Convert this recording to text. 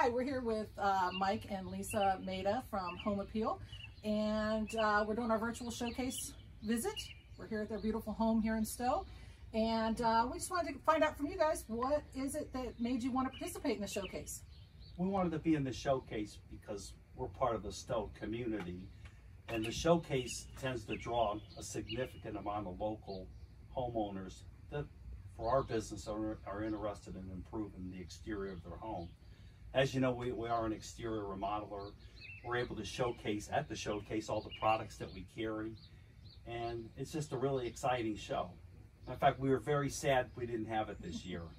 Hi, we're here with uh, Mike and Lisa Maida from Home Appeal, and uh, we're doing our virtual showcase visit. We're here at their beautiful home here in Stow, and uh, we just wanted to find out from you guys what is it that made you want to participate in the showcase? We wanted to be in the showcase because we're part of the Stow community, and the showcase tends to draw a significant amount of local homeowners that, for our business, are, are interested in improving the exterior of their home. As you know, we, we are an exterior remodeler. We're able to showcase at the showcase all the products that we carry. And it's just a really exciting show. In fact, we were very sad we didn't have it this year.